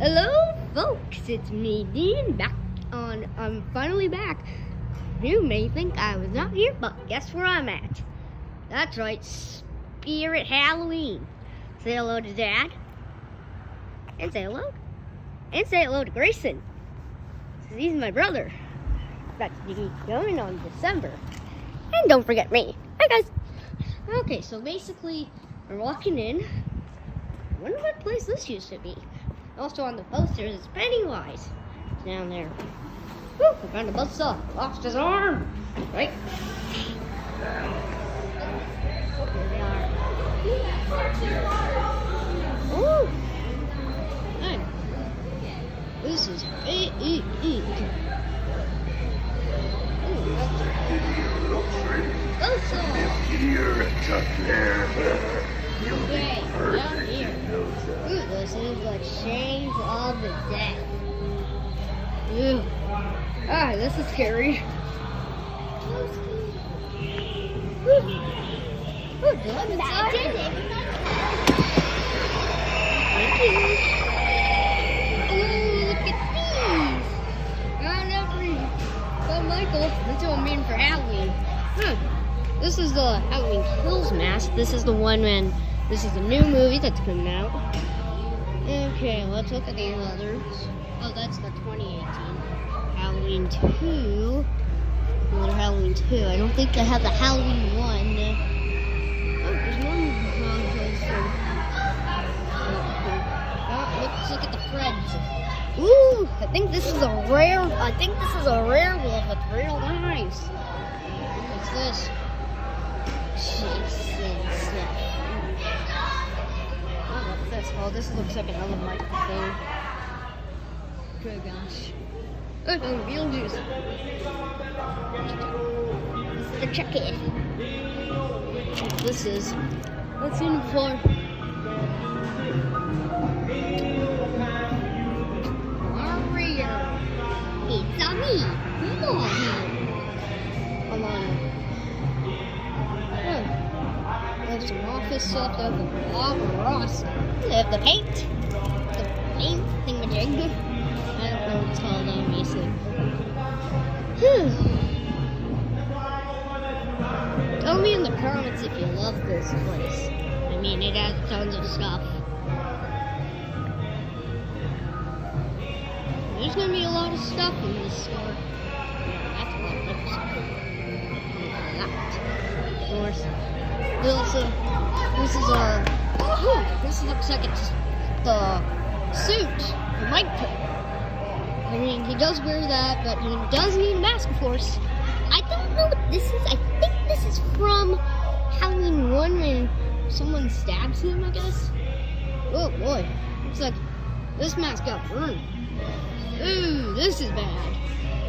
Hello, folks. It's me, Dean, back on. I'm finally back. You may think I was not here, but guess where I'm at? That's right, Spirit Halloween. Say hello to Dad. And say hello. And say hello to Grayson. He's my brother. That's be going on December. And don't forget me. Hi, guys. Okay, so basically, we're walking in. I wonder what place this used to be. Also on the posters is Pennywise. Down there. Woo, we found a buzzsaw. Lost his arm. This is the one when this is a new movie that's coming out. Okay, let's look at the others. Oh, that's the 2018 Halloween 2. Another Halloween 2. I don't think they have the Halloween 1. Oh, there's one. Oh, let's look at the Freds. Ooh, I think this is a rare. I think this is a rare wolf. It's real this? Looks like another thing Good gosh. Oh, no, is the Chucky. This is. Let's see him before. Mario. It's a me. Come have some office stuff. The paint. The paint. I don't know what it's called, obviously. Hmm. Whew. Tell me in the comments if you love this place. I mean, it has tons of stuff. There's gonna be a lot of stuff in this store. Yeah, that's a lot of lipstick. That. Of course. This is, this is a. Ooh, this looks like it's the suit for Mike put. I mean, he does wear that, but he does need a mask, of course. I don't know what this is. I think this is from Halloween 1 when someone stabs him, I guess. Oh boy. Looks like this mask got burned. Ooh, this is bad.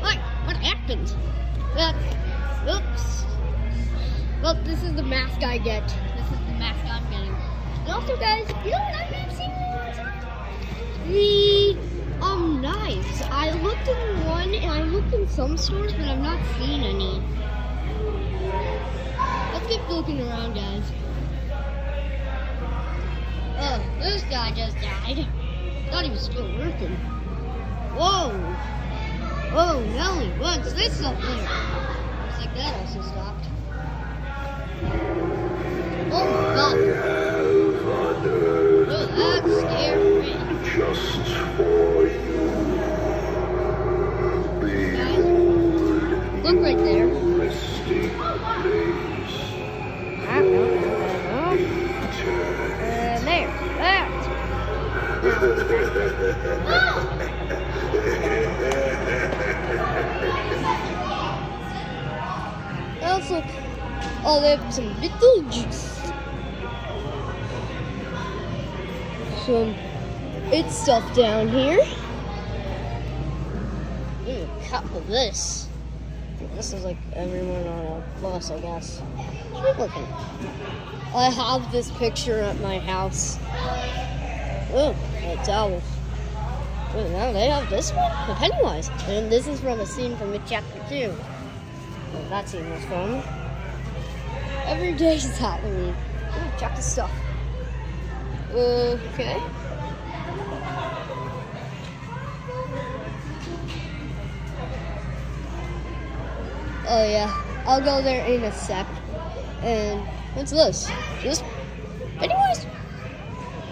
What? What happened? Oops. Well, this is the mask I get. This is the mask I'm getting. And also, guys, you know what I've been seeing? The um knives. I looked in one and I looked in some stores, but I'm not seeing any. Let's keep looking around, guys. Oh, this guy just died. Thought he was still working. Whoa! Oh, Nelly, what's this up there? Looks like that also stopped. Also, oh, they have some Beetlejuice. Some it's stuff down here. Ooh, cup of this. This is like everyone on a bus, I guess. Sweet looking. I have this picture at my house. Oh, a towel. Oh, now they have this one, the Pennywise. And this is from a scene from it chapter 2. Well, that scene was fun. Every day is Halloween. Ooh, check the stuff. Okay. Oh yeah, I'll go there in a sec. And what's this? This, anyways,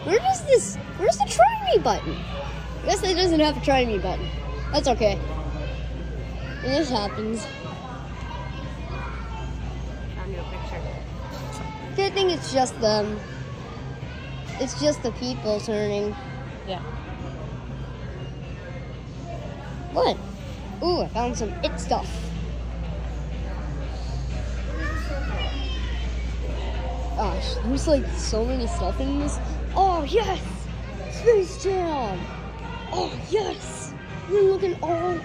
where is this? Where's the try me button? I guess it doesn't have a try me button. That's okay. This happens. Good thing it's just them. It's just the people turning. Yeah. What? Ooh, I found some it stuff. Gosh, there's like so many stuff in this. Oh yes, Space Jam. Oh yes, I've been looking all.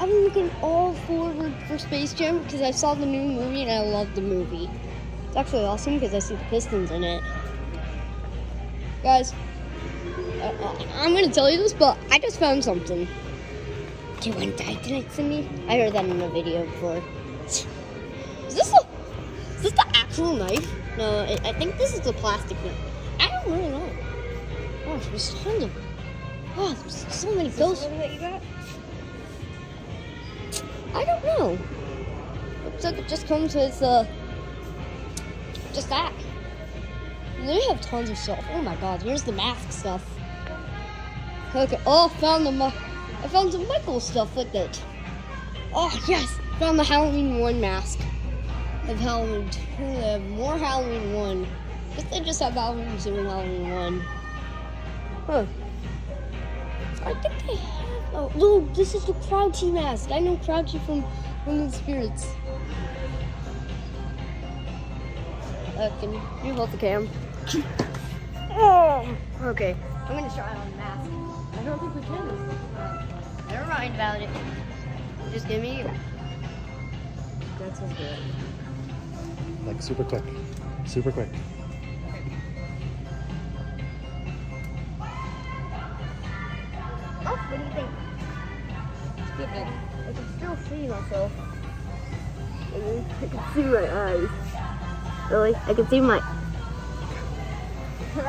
I've been looking all forward for Space Jam because I saw the new movie and I love the movie. It's actually awesome because I see the Pistons in it. Guys, uh, I'm gonna tell you this, but I just found something. Do you want to die tonight, Cindy? I heard that in a video before. Is this a, is this the actual knife? No, I, I think this is the plastic one. I don't really know. Oh, there's tons of. Oh, there's so many ghosts. What that you got? I don't know. Looks like it just comes with uh, just that. They have tons of stuff. Oh my god, here's the mask stuff. Okay, oh, found the. I found some Michael stuff with it. Oh yes, found the Halloween one mask. Of Halloween two, they have more Halloween one. I guess they just have Halloween two and Halloween one. Huh. I think they have. Oh, look, this is the Crouchy mask. I know Crouchy from the spirits. Uh, can you hold the cam? Oh, okay. I'm gonna try on the mask. I don't think we can. Never mind about it. Just give me. That sounds good. Like super quick. Super quick. Oh, what do you think? It's good, man. I can still see myself. I can see my eyes. Really? I can see my. This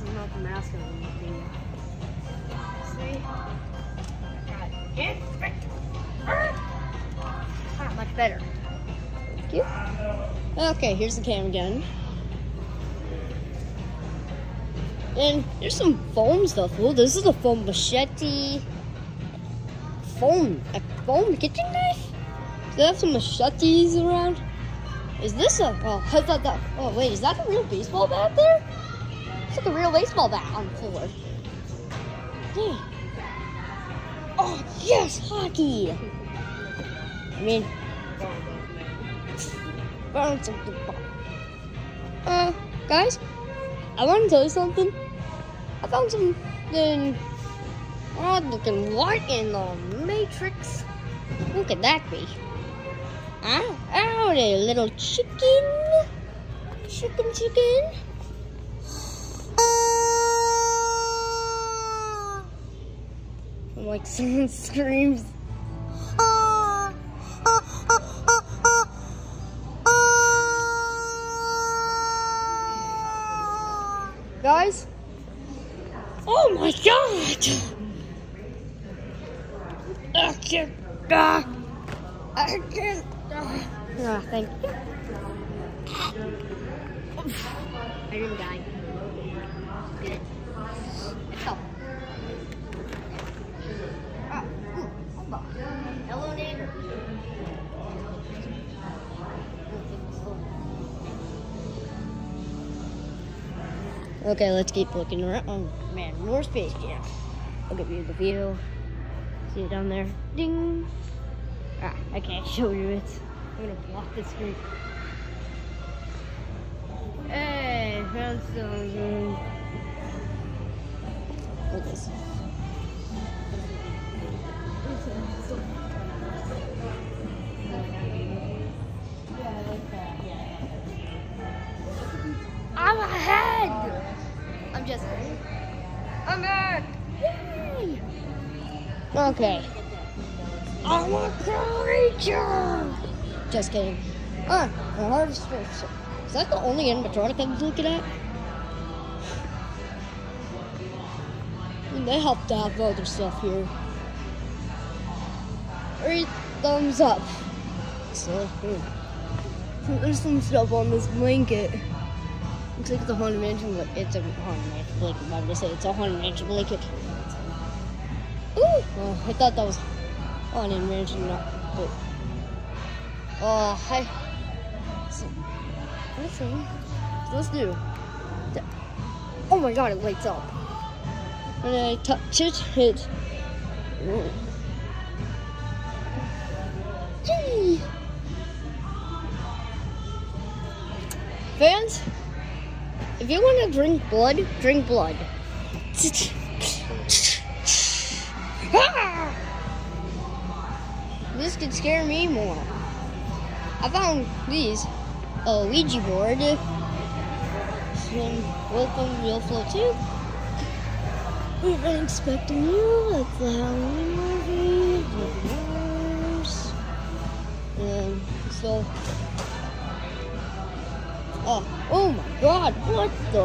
is not the mask I'm looking See? Not ah, much better. Thank you. Okay, here's the cam again. And there's some foam stuff. Oh, this is a foam machete. Foam, a foam kitchen knife? Do they have some machetes around? Is this a, oh, I thought that, oh wait, is that a real baseball bat there? It's like a real baseball bat on the floor. Dang. Oh, yes, hockey. I mean, found something fun. Uh, guys, I want to tell you something. I found something odd looking white in the Matrix. Who could that be? Ah, howdy, little chicken. Chicken, chicken. Like someone screams. Guys? Oh my god! I can't. Ah, I can't. Ah, thank you. I didn't die. Did it? Ah, ooh. Hello, neighbor. Okay, let's keep looking around. Oh man, more Space Jam. I'll give you the view. See it down there? Ding! Ah, I can't show you it. I'm gonna block the screen. Hey, found some. What's this? I'm ahead! I'm just. I'm back! Yay! Okay. I'm a creature! Just kidding. Ah, the hardest fish. Is that the only animatronic I'm looking at? They have to have other stuff here. three thumbs up. So, hmm. there's some stuff on this blanket. Looks like it's a haunted mansion, but it's a haunted mansion blanket. Why would I say it's a haunted mansion blanket? Ooh! Oh, I thought that was haunted mansion, not but. Oh, hi. So. So let's do. Oh my god, it lights up. When I touch it, it. Gee. Fans, if you want to drink blood, drink blood. Ah! This could scare me more. I found these a Ouija board. Welcome, Real Flow 2. We've been expecting you at the Halloween movie. Mars. And so. Oh, oh my god, what the?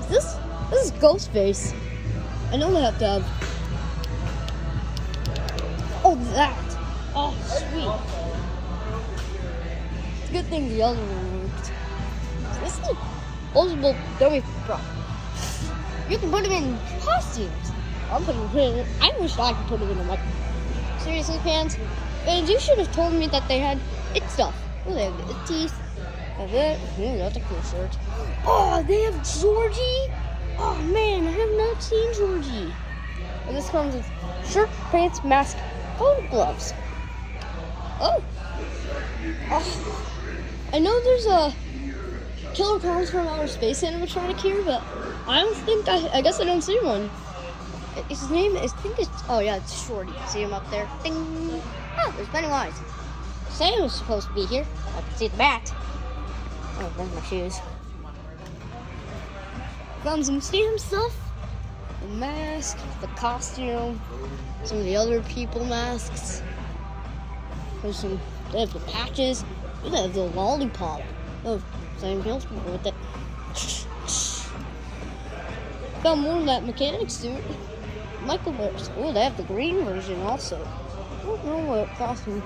Is this? This is Ghostface. I know they have to have. That. Oh, sweet. It's a good thing the other one worked. This is multiple dummy prop. You can put them in costumes. I'm putting it in. I wish I could put it in a micro. Seriously, fans? Fans, you should have told me that they had it stuff. Oh, they have the teeth. Have it. Ooh, that's a cool shirt. Oh, they have Georgie. Oh man, I have not seen Georgie. And this comes with shirt, pants, mask, coat, gloves. Oh. Oh. I know there's a Killer Klowns from Outer Space animatronic here, but I don't think I. I guess I don't see one. His name is. I think it's. Oh yeah, it's Shorty. See him up there? Ding. Ah, there's Pennywise. Sam was supposed to be here. I can see the bat. Oh, there's my shoes. Found some stamp stuff. Mask, the costume, some of the other people masks. There's some. They have the patches. They have the lollipop. Oh, same Bill's with it. Found more of that mechanic suit. Michael wears. Oh, they have the green version also. I don't know what it cost me.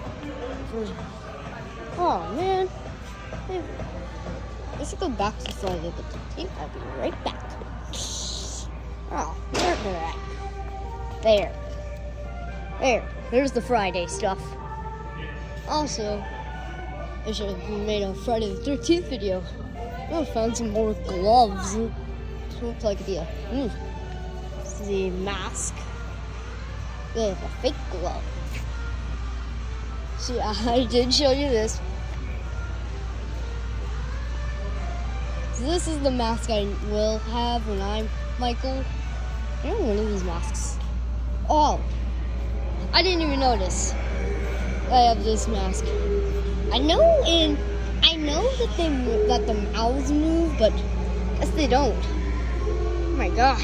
Oh man. Let's go back to Friday the 13th. I'll be right back. Oh, they're at. There. There. There's the Friday stuff. Also, I should have made a Friday the 13th video. Oh, found some more gloves. Looks like the, mm, the mask. They have a fake glove. See, I did show you this. So this is the mask I will have when I'm Michael. I don't one of these masks. Oh, I didn't even notice. I have this mask. I know in I know that they that the mouths move, but I guess they don't. Oh my god.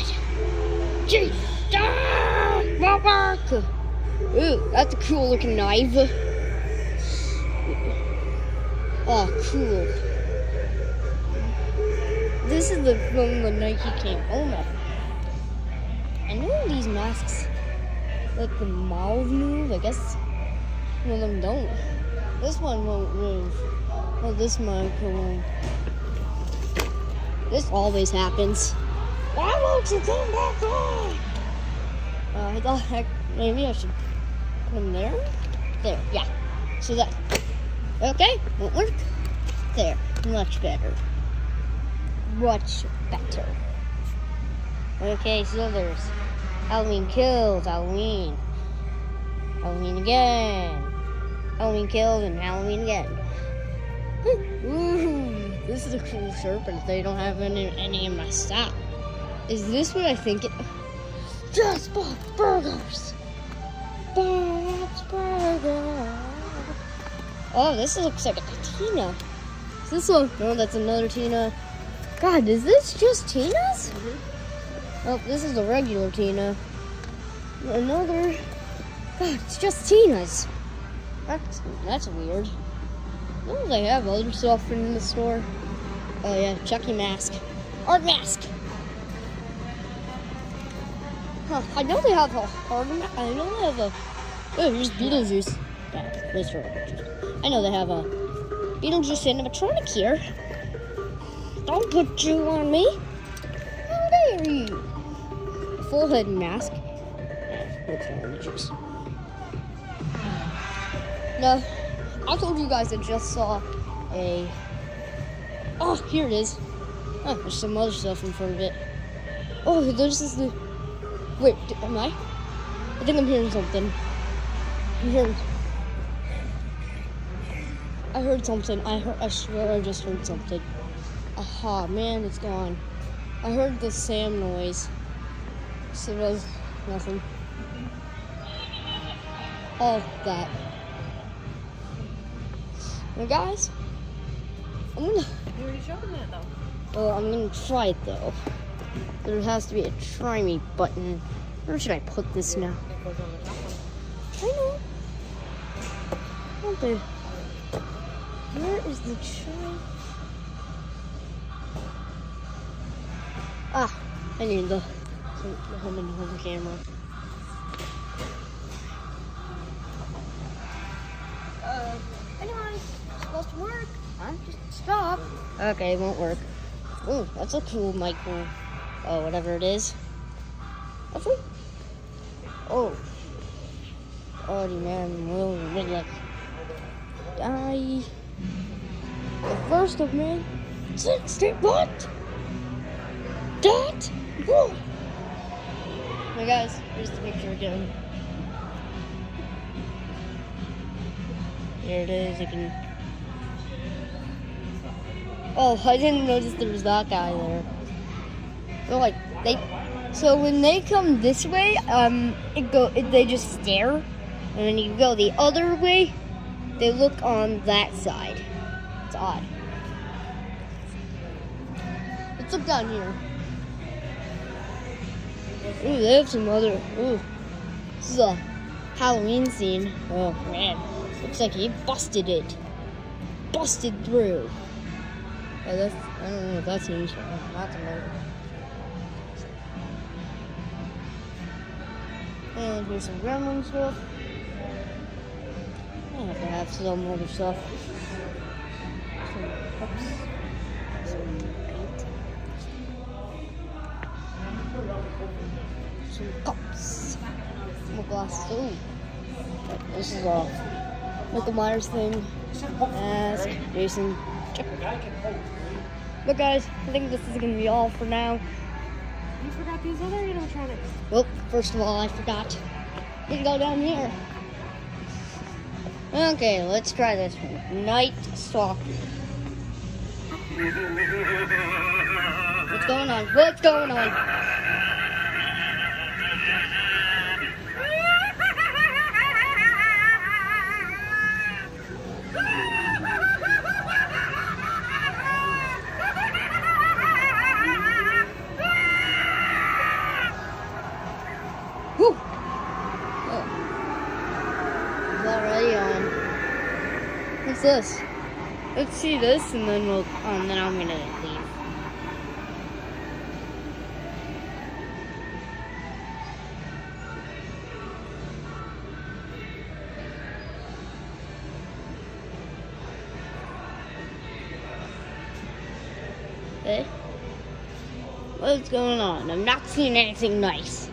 Jeez. Ah, my. Ooh, that's a cool looking knife. Oh, cool. This is the from the Nike came home at. I know these masks like the mouth move. I guess some of them don't. This one won't move. Well, this mic won't. This always happens. Why won't you come back on? Uh, I thought maybe I should put them there. There, yeah. So that. Okay, won't work. There, much better. Much better. Okay, so there's Halloween kills, Halloween. Halloween again. Halloween kills and Halloween again. Ooh, this is a cool shirt, but they don't have any, any in my stock. Is this what I think it? Just Burgers. Bob's Burgers. Oh, this looks like a Tina. Is this one? No, that's another Tina. God, is this just Tina's? Mm-hmm. Oh, this is a regular Tina. Another. God, it's just Tina's. That's that's weird. Oh, they have other stuff in the store. Oh yeah, Chucky mask, art mask. Huh, I know they have a hard mask. I know they have a Oh, here's Beetlejuice. Yeah, Mr. I know they have a Beetlejuice animatronic here. Don't put you on me. How dare you? Full head mask. Looks. No, I told you guys I just saw a. Oh, here it is. Oh, there's some other stuff in front of it. Oh, there's this. The... Wait, am I? I think I'm hearing something. I'm hearing. I heard something. I heard. I swear I just heard something. Aha, man, it's gone. I heard the Sam noise. So it was nothing. Oh, that. Now, guys, I'm gonna. You already showed them that though. Oh, I'm gonna try it though. There has to be a try me button. Where should I put this now? It goes on the top one. I know. Where the? Where is the try? Ah, I need the home and home camera. Uh, anyway, it's supposed to work. Huh? Just stop. Okay, it won't work. Oh, that's a cool micro. Oh, whatever it is. That's it. Oh. Oh, man, really die. The first of May. Sixty what? That? Whoa. Now, guys, here's the picture again. Here it is. You can. Oh, I didn't notice there was that guy there. So like they, so when they come this way, um, it go it, they just stare, and when you go the other way, they look on that side. It's odd. Let's look down here. Ooh, they have some other. Ooh, this is a Halloween scene. Oh man, looks like he busted it. Busted through. Yeah, that's, I don't know what that means. That's another. And here's some gremlin stuff. I have to have some other stuff. Some. Some cups. More glass. This is a Michael Myers thing. Mask. Jason. Check. But guys, I think this is gonna be all for now. You forgot these other animatronics. Well, first of all, I forgot. You can go down here. Okay, let's try this one. Night Stalker. What's going on? What's going on? This, and then we'll. Um, then I'm gonna leave. Okay. What's going on? I'm not seeing anything nice.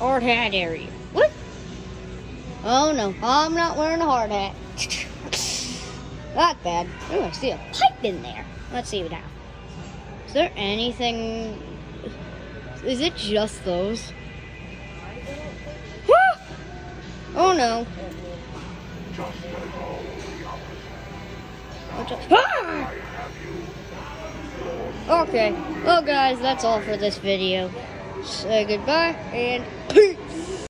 Hard hat area. What? Oh no, I'm not wearing a hard hat. Not bad. Oh, I see a pipe in there. Let's see now. Is there anything? Is it just those? Oh no. Ah! Okay. Well, guys, that's all for this video. Say goodbye and peace.